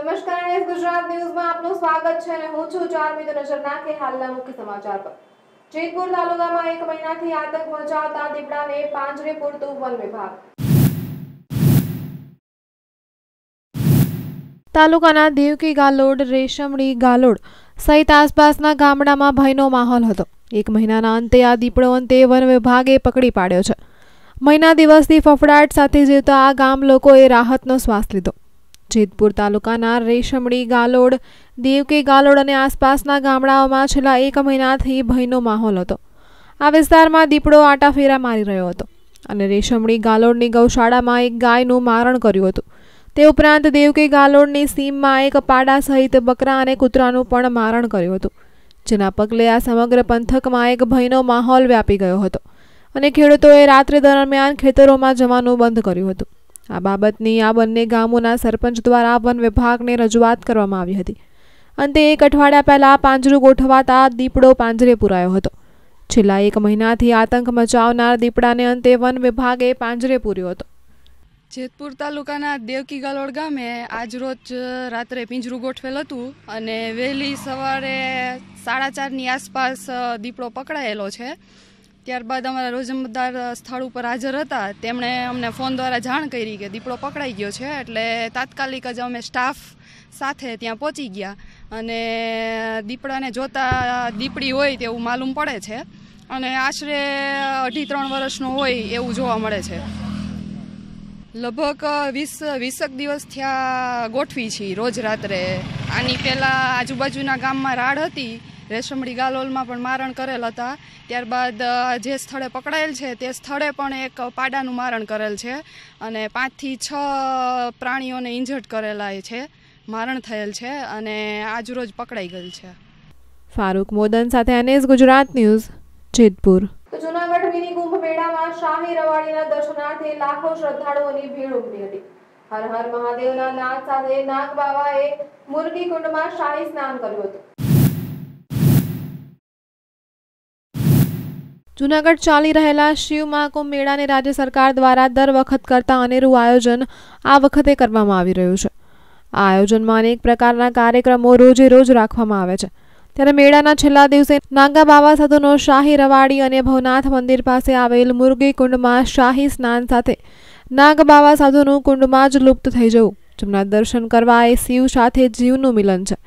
નમસ્કાર NS ગુજરાત ન્યૂઝમાં આપનું સ્વાગત છે અને હું છું ચારમી તો નજર નાખે હાલના મુખ્ય સમાચાર પર. જેતપુર તાલુકામાં એક મહિનાથી આતંક મચાવતા દીપડાને પાંજરે પૂરતું વન વિભાગ. તાલુકાના દેવકી ગાલોડ રેશમડી ગાલોડ સહિત આસપાસના ગામડામાં ભયનો માહોલ હતો. એક મહિનાના અંતે આ દીપડો અંતે વન વિભાગે પકડી પાડ્યો છે. મહિના દિવસથી ફફડાટ સાથે જીવતા આ ગામ લોકોએ રાહતનો શ્વાસ લીધો. જેતપુર તાલુકાના રેશમડી ગાલોડ, દેવકી ગાલોડ અને આસપાસના ગામડાઓમાં છેલ્લા એક મહિનાથી ભયનો માહોલ હતો. આ વિસ્તારમાં દીપડો આટાફેરા મારી રહ્યો હતો અને રેશમડી ગાલોડની ગૌશાળામાં એક ગાયનું મારણ કર્યું હતું. તે ઉપરાંત દેવકી ગાલોડની સીમમાં એક પાડા સહિત બકરા અને કૂતરાનું પણ મારણ કર્યું હતું, જેના પગલે આ સમગ્ર પંથકમાં એક ભયનો માહોલ વ્યાપી ગયો હતો અને ખેડૂતોએ રાત્રિ દરમિયાન ખેતરોમાં જવાનું બંધ કર્યું હતું. આ બાબતની આ બંને ગામોના સરપંચ દ્વારા વન વિભાગને રજૂઆત કરવામાં આવી હતી. અંતે એક અઠવાડિયા પહેલા પાંજરું ગોઠવાતા દીપડો પાંજરે પુરાયો હતો. છેલ્લા એક મહિનાથી આતંક મચાવનાર દીપડાને અંતે વન વિભાગે પાંજરે પૂર્યો હતો. જેતપુર તાલુકાના દેવકી ગાલોડ ગામે આજરોજ રાત્રે પિંજરું ગોઠવેલ હતું અને વહેલી સવારે સાડા ચારની આસપાસ દીપડો પકડાયેલો છે. ત્યારબાદ અમારા રોજમદાર સ્થળ ઉપર હાજર હતા. તેમણે અમને ફોન દ્વારા જાણ કરી કે દીપડો પકડાઈ ગયો છે, એટલે તાત્કાલિક જ અમે સ્ટાફ સાથે ત્યાં પહોંચી ગયા. અને દીપડાને જોતા દીપડી હોય તેવું માલુમ પડે છે. અને આશરે અઢી ત્રણ વર્ષનો હોય એવું જોવા મળે છે. લગભગ વીસ, વીસક દિવસ થયા ગોઠવી છીએ રોજ રાત્રે. આની પહેલાં આજુબાજુના ગામમાં રાડ હતી. રેશમડી ગાલોલમાં પણ મારણ કરેલ હતા. ત્યારબાદ જે સ્થળે પકડાયેલ છે તે સ્થળે પણ એક પાડાનું મારણ કરેલ છે અને પાંચથી છ પ્રાણીઓને ઇન્જર્ડ કરેલા છે મારણ થયેલ છે અને આજરોજ પકડાઈ ગયેલ છે. ફારૂક મોદન સાથે NS Gujarat news Jetpur. Junagadh Junagadh mini Kumbh મેળામાં શાહી રવાડીના દર્શનાર્થે લાખો શ્રદ્ધાળુઓની ભીડ ઉમટી હતી. હર હર મહાદેવના નાદ સાથે નાગ બાવાએ મુરગી કુંડમાં શાહી સ્નાન કર્યું હતું. જૂનાગઢ ચાલી રહેલા શિવ મહાકુંભ મેળાને રાજ્ય સરકાર દ્વારા દર વખત કરતા અનેરું આયોજન આ વખતે કરવામાં આવી રહ્યું છે. આ આયોજનમાં અનેક પ્રકારના કાર્યક્રમો રોજે રોજ રાખવામાં આવે છે. ત્યારે મેળાના છેલ્લા દિવસે નાગા બાવા સાધુનો શાહી રવાડી અને ભવનાથ મંદિર પાસે આવેલ મુરગી કુંડમાં શાહી સ્નાન સાથે નાગ બાવા સાધુનું કુંડમાં જ લુપ્ત થઈ જવું, જેમના દર્શન કરવા એ શિવ સાથે જીવનું મિલન છે.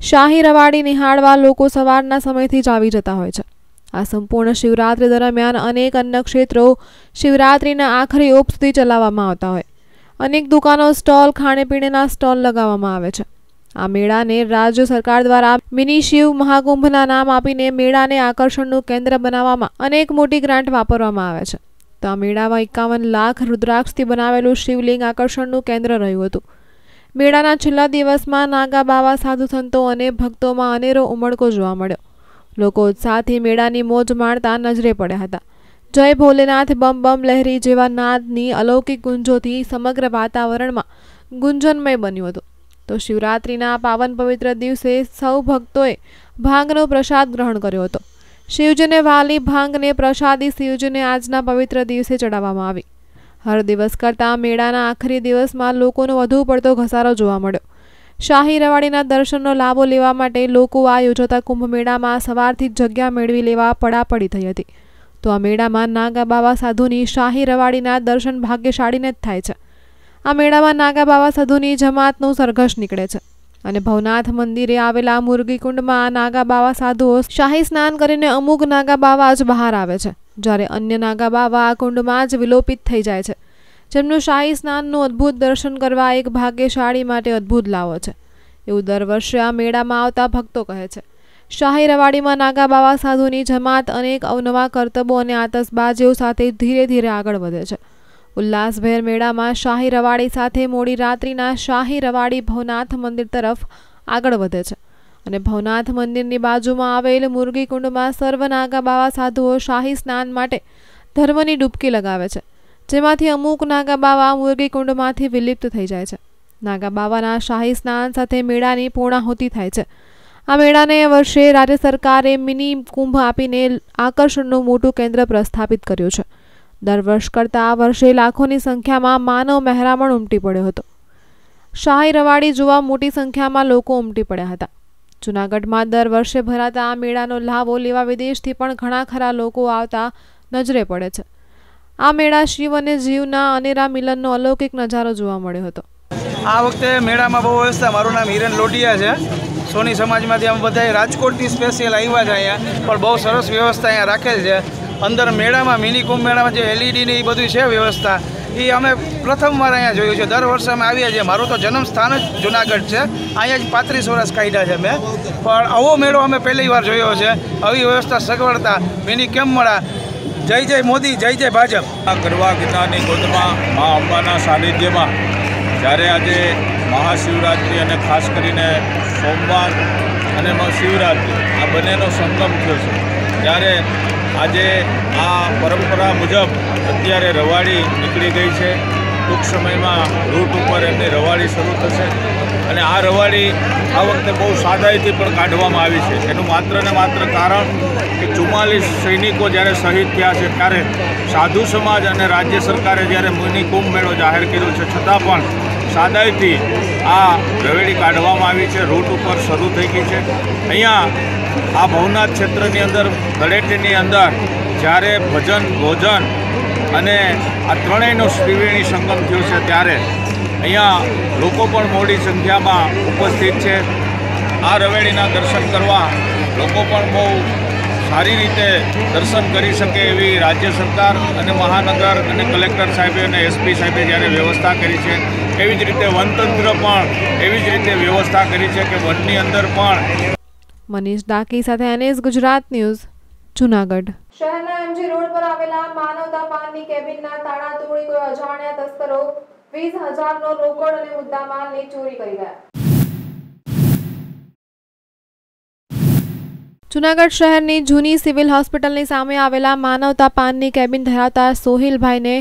શાહી રવાડી નિહાળવા લોકો સવારના સમયથી જ આવી જતા હોય છે. આ સંપૂર્ણ શિવરાત્રિ દરમિયાન અનેક અન્ય ક્ષેત્રો શિવરાત્રિના આખરી ઓપ સુધી ચલાવવામાં આવતા હોય. અનેક દુકાનો સ્ટોલ, ખાણીપીણીના સ્ટોલ લગાવવામાં આવે છે. આ મેળાને રાજ્ય સરકાર દ્વારા મિની શિવ મહાકુંભના નામ આપીને મેળાને આકર્ષણનું કેન્દ્ર બનાવવામાં અનેક મોટી ગ્રાન્ટ વાપરવામાં આવે છે. તો આ મેળામાં એકાવન લાખ રુદ્રાક્ષથી બનાવેલું શિવલિંગ આકર્ષણનું કેન્દ્ર રહ્યું હતું. મેળાના છેલ્લા દિવસમાં નાગા બાવા, સાધુ સંતો અને ભક્તોમાં અનેરો ઉમળકો જોવા મળ્યો. લોકો ઉત્સાહથી મેળાની મોજ માણતા નજરે પડ્યા હતા. જય ભોલેનાથ, બમ બમ લહેરી જેવા નાદની અલૌકિક ગુંજોથી સમગ્ર વાતાવરણમાં ગુંજનમય બન્યું હતું. તો શિવરાત્રિના પાવન પવિત્ર દિવસે સૌ ભક્તોએ ભાંગનો પ્રસાદ ગ્રહણ કર્યો હતો. શિવજીને વાલી ભાંગને પ્રસાદી શિવજીને આજના પવિત્ર દિવસે ચડાવવામાં આવી. હર દિવસ કરતાં મેળાના આખરી દિવસમાં લોકોનો વધુ પડતો ઘસારો જોવા મળ્યો. શાહી રવાડીના દર્શનનો લાભો લેવા માટે લોકો આ યોજાતા કુંભ મેળામાં સવારથી જગ્યા મેળવી લેવા પડાપડી થઈ હતી. તો આ મેળામાં નાગા બાવા સાધુની શાહી રવાડીના દર્શન ભાગ્યશાળીને જ થાય છે. આ મેળામાં નાગા બાવા સાધુની જમાતનું સરઘસ નીકળે છે અને ભવનાથ મંદિરે આવેલા મુરગીકુંડમાં નાગા બાવા સાધુઓ શાહી સ્નાન કરીને અમુક નાગા બાવા જ બહાર આવે છે, જ્યારે અન્ય નાગા બાવા આ કુંડમાં જ વિલોપિત થઈ જાય છે. જેમનું શાહી સ્નાનનું અદ્ભુત દર્શન કરવા એક ભાગ્યશાળી માટે અદ્ભુત લાવો છે. એવું દર વર્ષે આ મેળામાં આવતા ભક્તો કહે છે. શાહી રવાડીમાં નાગા બાવા સાધુની જમાત અનેક અવનવા કરતબો અને આતશબાજીઓ સાથે ધીરે ધીરે આગળ વધે છે. ઉલ્લાસભેર મેળામાં શાહી રવાડી સાથે મોડી રાત્રિના શાહી રવાડી ભવનાથ મંદિર તરફ આગળ વધે છે અને ભવનાથ મંદિરની બાજુમાં આવેલ મુરગીકુંડમાં સર્વ નાગા બાવા સાધુઓ શાહી સ્નાન માટે ધર્મની ડૂબકી લગાવે છે. જેમાંથી અમુક નાગા બાવા મુરગી કુંડમાંથી વિલિપ્ત થઈ જાય છે. નાગા બાવાના શાહી સ્નાન સાથે મેળાની પૂર્ણાહુતિ થાય છે. આ મેળાને વર્ષે રાજ્ય સરકારે મિની કુંભ આપીને આકર્ષણનું મોટું કેન્દ્ર પ્રસ્થાપિત કર્યું છે. દર વર્ષ કરતાં આ વર્ષે લાખોની સંખ્યામાં માનવ મહેરામણ ઉમટી પડ્યો હતો. શાહી રવાડી જોવા મોટી સંખ્યામાં લોકો ઉમટી પડ્યા હતા. જૂનાગઢમાં દર વર્ષે ભરાતા આ મેળાનો લાભો લેવા વિદેશથી પણ ઘણા ખરા લોકો આવતા નજરે પડે છે. આ મેળા શિવ અને જીવના અનેરા મિલનનો અલૌકિક નજારો જોવા મળ્યો હતો. આ વખતે મેળામાં બહુ વ્યવસ્થા. મારું નામ હિરેન લોઢિયા છે. સોની સમાજમાંથી અમે બધા રાજકોટથી સ્પેશિયલ આવ્યા છે અહીંયા. પણ બહુ સરસ વ્યવસ્થા અહીંયા રાખેલ છે. અંદર મેળામાં, મિની કુંભ મેળામાં જે એલઈડી ને એ બધું છે વ્યવસ્થા. એ અમે પ્રથમવાર અહીંયા જોયું છે. દર વર્ષે અમે આવ્યા છીએ. મારું તો જન્મ સ્થાન જ જુનાગઢ છે. અહીંયા જ પાંત્રીસ વર્ષ કાઢ્યા છે મેં પણ આવો મેળો અમે પહેલી વાર જોયો છે. આવી વ્યવસ્થા સગવડતા. મિની કેમ મળા જય જય મોદી, જય જય ભાજપ. આ ગરવા ગીતાની ગોદમાં મા અંબાના સાનિધ્યમાં જ્યારે આજે મહાશિવરાત્રિ અને ખાસ કરીને સોમવાર અને શિવરાત્રિ આ બંનેનો સંગમ થયો છે, ત્યારે આજે આ પરંપરા મુજબ અત્યારે રવાડી નીકળી ગઈ છે. ટૂંક સમયમાં રૂટ ઉપર એમની રવાડી શરૂ થશે. અને આ રવાડી આ વખતે બહુ સાદાઈથી પણ કાઢવામાં આવી છે. એનું માત્ર ને માત્ર કારણ કે ચુમ્માલીસ સૈનિકો જ્યારે શહીદ થયા છે ત્યારે સાધુ સમાજ અને રાજ્ય સરકારે જ્યારે મુનિ કુંભ મેળો જાહેર કર્યો છે, છતાં પણ સાદાઈથી આ રવેડી કાઢવામાં આવી છે. રૂટ ઉપર શરૂ થઈ ગઈ છે. અહીંયા આ ભવનાથ ક્ષેત્રની અંદર તળેટીની અંદર જ્યારે ભજન ભોજન અને આ ત્રણેયનો ત્રિવેણી સંગમ થયો છે ત્યારે અહીંયા લોકો પણ મોટી સંખ્યામાં ઉપસ્થિત છે. આ રવેણીના દર્શન કરવા લોકો પણ બહુ સારી રીતે દર્શન કરી શકે એવી રાજ્ય સરકાર અને મહાનગર અને કલેક્ટર સાહેબે અને એસપી સાહેબે જ્યારે વ્યવસ્થા કરી છે એવી જ રીતે વનતંત્ર પણ એવી જ રીતે વ્યવસ્થા કરી છે કે વનની અંદર પણ મનીષ ડાકી સાથે એનએસ ગુજરાત ન્યૂઝ જુનાગઢ. શહેરના એમજી રોડ પર આવેલા પાનની કેબિનના તાળા તોડી કોઈ અજાણ્યા તસ્કરો વીસ હજારનો રોકડ અને મુદ્દામાલની ચોરી કરી ગયા જૂનાગઢ શહેરની જૂની સિવિલ હોસ્પિટલની સામે આવેલા માનવતા પાનની કેબિન ધરાવતા સોહિલભાઈને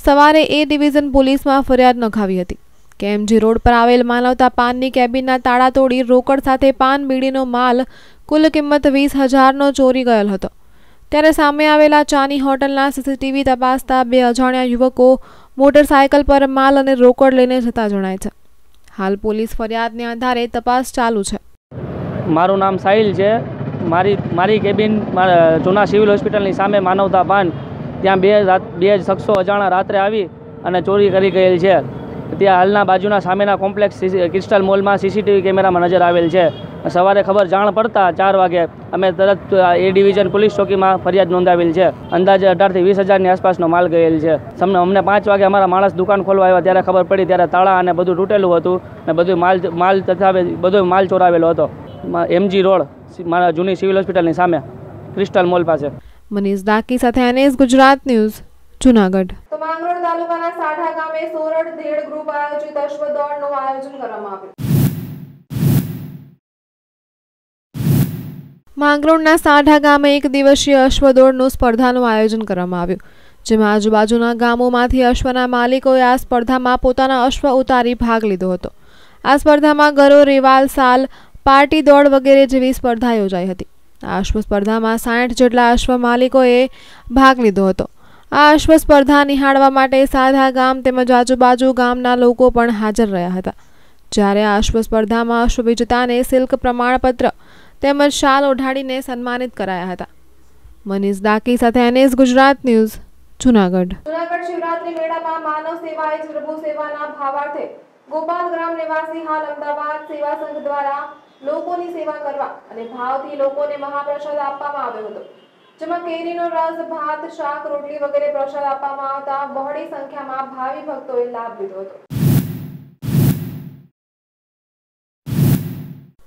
સવારે એ ડિવિઝન પોલીસમાં ફરિયાદ નોંધાવી હતી. કેએમજી રોડ પર આવેલ માનવતા પાનની કેબિનના તાળા તોડી રોકડ સાથે પાન બીડીનો માલ કુલ કિંમત વીસ હજારનો ચોરી ગયેલ હતો. ત્યારે સામે આવેલા ચાની હોટલના સીસીટીવી તપાસતા બે અજાણ્યા યુવકો મોટરસાયકલ પર માલ અને રોકડ લઈને જતા જણાય છે. હાલ પોલીસ ફરિયાદને આધારે તપાસ ચાલુ છે. મારું નામ સાહિલ છે. મારી મારી કેબિન જૂના સિવિલ હોસ્પિટલની સામે માનવતા ભાન. ત્યાં બે રાત, બે શખ્સો અજાણા રાત્રે આવી અને ચોરી કરી ગયેલ છે. ત્યાં હાલના બાજુના સામેના કોમ્પ્લેક્સ ક્રિસ્ટલ મોલમાં સીસીટીવી કેમેરામાં નજર આવેલ છે. સવારે ખબર જાણ પડતા ચાર વાગે અમે તરત એ ડિવિઝન પોલીસ ચોકીમાં ફરિયાદ નોંધાવેલ છે. અંદાજે અઢારથી વીસ હજારની આસપાસનો માલ ગયેલ છે. તમને અમને પાંચ વાગે અમારા માણસ દુકાન ખોલવા આવ્યા ત્યારે ખબર પડી ત્યારે તાળા અને બધું તૂટેલું હતું ને બધું માલ માલ તથા બધો માલ ચોરાવેલો હતો. એમજી રોડ મારા જૂની સિવિલ હોસ્પિટલની સામે ક્રિસ્ટલ મોલ પાસે. મનીષ દાકી સાથે એનએસ ગુજરાત ન્યૂઝ જુનાગઢ. તો માંગરોળ તાલુકાના સાઠા ગામે સોરઠ ધેડ ગ્રુપ આયોજિત અશ્વ દોડનું આયોજન કરવામાં આવ્યું. માંગરોળના સાઢા ગામે એક દિવસીય અશ્વદોડનું સ્પર્ધાનું આયોજન કરવામાં આવ્યું, જેમાં આજુબાજુના ગામોમાંથી અશ્વના માલિકોએ આ સ્પર્ધામાં પોતાના અશ્વ ઉતારી ભાગ લીધો હતો. આ સ્પર્ધામાં ગરો, રેવાલ, સાલ, પાર્ટી દોડ વગેરે જેવી સ્પર્ધા યોજાઈ હતી. આ અશ્વ સ્પર્ધામાં સાઠ જેટલા અશ્વ માલિકોએ ભાગ લીધો હતો. આ અશ્વ સ્પર્ધા નિહાળવા માટે સાધા ગામ તેમજ આજુબાજુ ગામના લોકો પણ હાજર રહ્યા હતા. જ્યારે આ અશ્વ સ્પર્ધામાં અશ્વ વિજેતાને સિલ્ક પ્રમાણપત્ર તેમજ શાલ ઓઢાડીને સન્માનિત કરાયા હતા. મનીષ દાકી સાથે એનએસ ગુજરાત ન્યૂઝ, જુનાગઢ. જુનાગઢ શિવરાત્રી મેળામાં માનવ સેવા એ પ્રભુ સેવાના ભાવાર્થે ગોપાલ ગ્રામ નિવાસી હાલ અમદાવાદ સેવા સંઘ દ્વારા લોકોની સેવા કરવા અને ભાવથી લોકોને મહાપ્રસાદ આપવામાં આવ્યો હતો. જેમાં કેરીનો રસ, ભાત, શાક, રોટલી વગેરે પ્રસાદ આપવામાં આવતા બહોળી સંખ્યામાં ભાવિ ભક્તોએ લાભ લીધો હતો.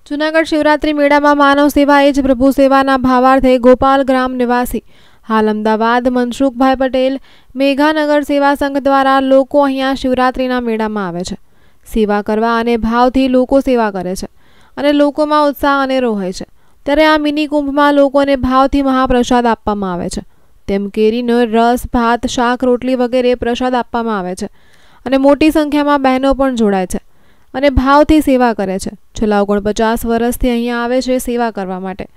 જૂનાગઢ શિવરાત્રી મેળામાં માનવ સેવા એ જ પ્રભુ સેવાના ભાવાર્થે ગોપાલ ગ્રામ નિવાસી. હાલ અમદાવાદ મનસુખભાઈ પટેલ, મેઘાનગર સેવા સંઘ દ્વારા લોકો અહીંયા શિવરાત્રિના મેળામાં આવે છે. સેવા કરવા અને ભાવથી લોકો સેવા કરે છે અને લોકોમાં ઉત્સાહ અને રોહે છે. ત્યારે આ મિની કુંભમાં લોકોને ભાવથી મહાપ્રસાદ આપવામાં આવે છે. તેમ કેરીનો રસ, ભાત, શાક, રોટલી વગેરે પ્રસાદ આપવામાં આવે છે અને મોટી સંખ્યામાં બહેનો પણ જોડાય છે. અને ભાવથી સેવા કરે છે. છેલ્લા ઓગણપચાસ વર્ષથી અહીંયા આવે છે સેવા કરવા માટે.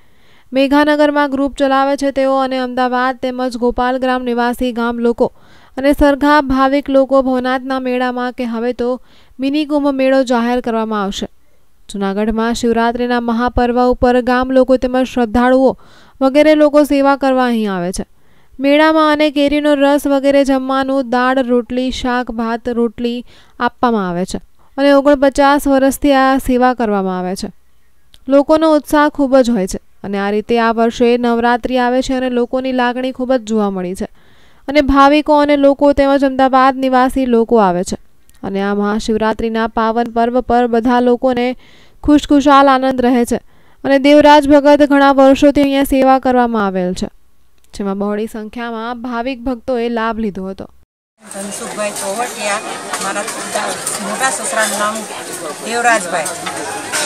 મેઘાનગરમાં ગ્રુપ ચલાવે છે તેઓ અને અમદાવાદ તેમજ ગોપાલગ્રામ નિવાસી ગામ લોકો અને સરઘા ભાવિક લોકો ભવનાથના મેળામાં કે હવે તો મિની કુંભ મેળો જાહેર કરવામાં આવશે. જૂનાગઢમાં શિવરાત્રિના મહાપર્વ ઉપર ગામ લોકો તેમજ શ્રદ્ધાળુઓ વગેરે લોકો સેવા કરવા અહીં આવે છે. મેળામાં અને કેરીનો રસ વગેરે જમવાનું, દાળ, રોટલી, શાક, ભાત, રોટલી આપવામાં આવે છે. અને ઓગણપચાસ વર્ષથી આ સેવા કરવામાં આવે છે. લોકોનો ઉત્સાહ ખૂબ જ હોય છે અને આ રીતે આ વર્ષે નવરાત્રિ આવે છે અને લોકોની લાગણી ખૂબ જ જોવા મળી છે. અને ભાવિકો અને લોકો તેમજ અમદાવાદ નિવાસી લોકો આવે છે. અને આ મહાશિવરાત્રિના પાવન પર્વ પર બધા લોકોને ખુશખુશાલ આનંદ રહે છે અને દેવરાજ ભગત ઘણા વર્ષોથી અહીંયા સેવા કરવામાં આવેલ છે. જેમાં બહોળી સંખ્યામાં ભાવિક ભક્તોએ લાભ લીધો હતો. ધનસુખભાઈ ચોવટિયા, મારા મોટા સસરાનું નામ દેવરાજભાઈ.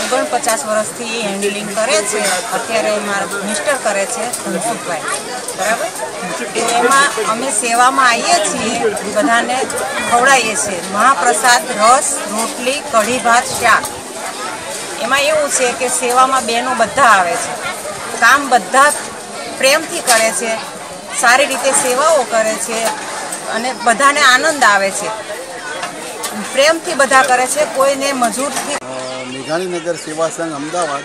ઓગણપચાસ વર્ષથી હેન્ડલિંગ કરે છે. અત્યારે મારા મિસ્ટર કરે છે ધનસુખભાઈ. બરાબર? તો એમાં અમે સેવામાં આવીએ છીએ, બધાને ખવડાવીએ છીએ. મહાપ્રસાદ, રસ, રોટલી, કઢી ભાત, શાક. એમાં એવું છે કે સેવામાં બહેનો બધા આવે છે. કામ બધા પ્રેમથી કરે છે. સારી રીતે સેવાઓ કરે છે. અને બધાને આનંદ આવે છે. પ્રેમથી બધા કરે છે, કોઈને મજૂરથી. મેઘાણીનગર સેવા સંઘ અમદાવાદ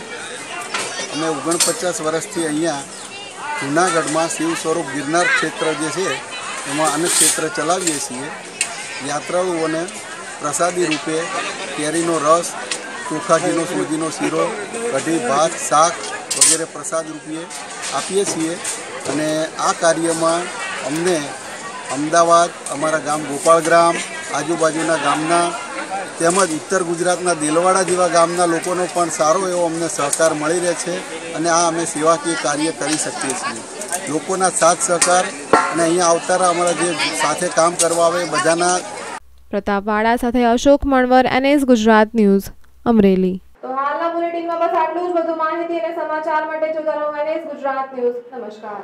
અમે ઓગણપચાસ વર્ષથી અહીંયા જૂનાગઢમાં શિવ સ્વરૂપ ગિરનાર ક્ષેત્ર જે છે, એમાં અમે ક્ષેત્ર ચલાવીએ છીએ. યાત્રાળુઓને પ્રસાદી રૂપે કેરીનો રસ, ચોખાજીનો સૂજીનો શીરો, કઢી, ભાત, શાક વગેરે પ્રસાદ રૂપે આપીએ છીએ. અને આ કાર્યમાં અમને અમદાવાદ અમારા ગામ ગોપાળ ગ્રામ આજુબાજુના ગામના તેમજ ઉત્તર ગુજરાતના દિલવાડા જેવા ગામના લોકોનો પણ સારો એવો અમને સહકાર મળી રહે છે અને આ અમે સેવાકીય કાર્ય કરી શકીએ છીએ. લોકોના સાથ સહકાર અને અહીંયા આવતારા અમારા જે સાથે કામ કરવા આવે એ બધાના પ્રતાપવાડા સાથે અશોક મણવર એનએસ ગુજરાત ન્યૂઝ અમરેલી. તો હાલના બુલેટિનમાં બસ આટલું જ. વધુ માહિતી અને સમાચાર માટે જોતા રહો એનએસ ગુજરાત ન્યૂઝ. નમસ્કાર.